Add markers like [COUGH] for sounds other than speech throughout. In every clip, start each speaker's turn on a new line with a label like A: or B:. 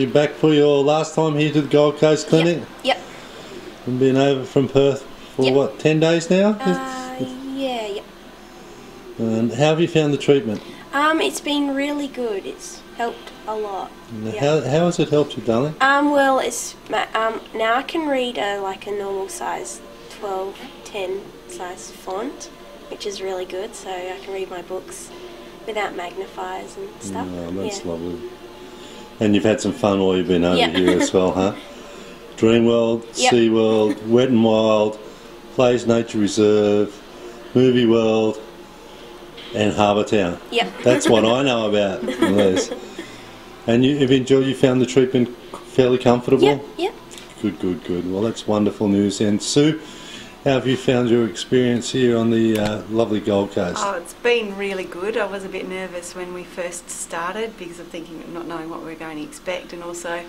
A: You back for your last time here to the Gold Coast Clinic?
B: Yep.
A: And been over from Perth for
B: Yep.
A: what, 10 days now?
B: Uh, yeah, yep.
A: and how have you found the treatment?
B: Um, it's been really good. It's helped a lot. Yeah.
A: How, how has it helped you, darling?
B: Um, well, it's um now I can read a like a normal size 12, 10 size font, which is really good. So I can read my books without magnifiers and stuff.
A: Oh, that's
B: yeah.
A: lovely. And you've had some fun while you've been over
B: Yeah.
A: here as well, huh? [LAUGHS] Dream World,
B: Yep.
A: Sea World, Wet and Wild, Plays Nature Reserve, Movie World, and Harbour Town.
B: Yep.
A: That's what I know about. [LAUGHS] And you, you've enjoyed, you found the treatment fairly comfortable?
B: Yep. Yep.
A: Good, good, good. Well, that's wonderful news. And Sue, how have you found your experience here on the uh, lovely Gold Coast?
C: Oh, it's been really good. I was a bit nervous when we first started because of thinking, not knowing what we were going to expect, and also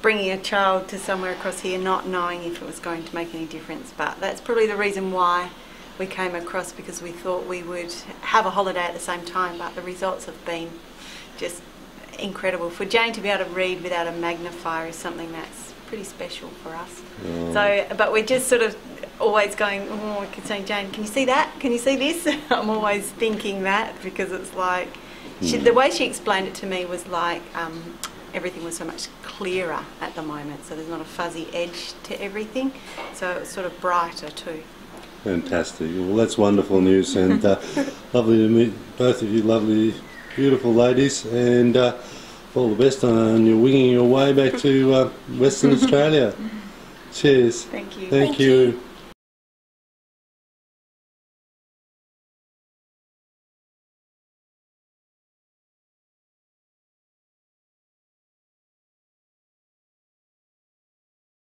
C: bringing a child to somewhere across here, not knowing if it was going to make any difference. But that's probably the reason why we came across because we thought we would have a holiday at the same time. But the results have been just incredible. For Jane to be able to read without a magnifier is something that's pretty special for us. So, but we're just sort of always going, oh, I keep saying, Jane, can you see that? Can you see this? [LAUGHS] I'm always thinking that because it's like, she, the way she explained it to me was like um, everything was so much clearer at the moment. So there's not a fuzzy edge to everything. So it's sort of brighter too.
A: Fantastic. Well, that's wonderful news, and uh, [LAUGHS] lovely to meet both of you, lovely, beautiful ladies, and uh, all the best on your winging your way back to uh, Western [LAUGHS] Australia. Cheers.
C: Thank you.
A: Thank,
B: Thank
A: you.
B: you.